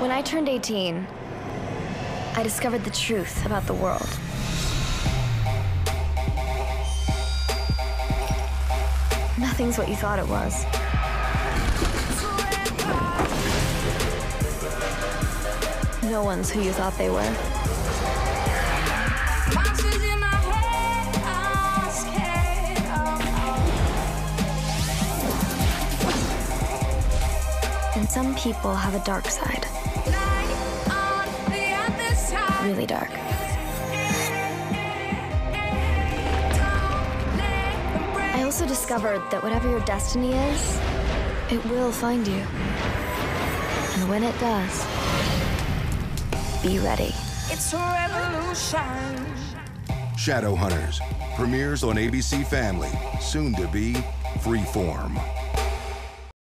When I turned 18, I discovered the truth about the world. Nothing's what you thought it was. No one's who you thought they were. Monsters in my head, I'm scared of And some people have a dark side. Really dark. I also discovered that whatever your destiny is, it will find you. And when it does, be ready. It's a revolution. Shadowhunters premieres on ABC Family, soon to be Freeform.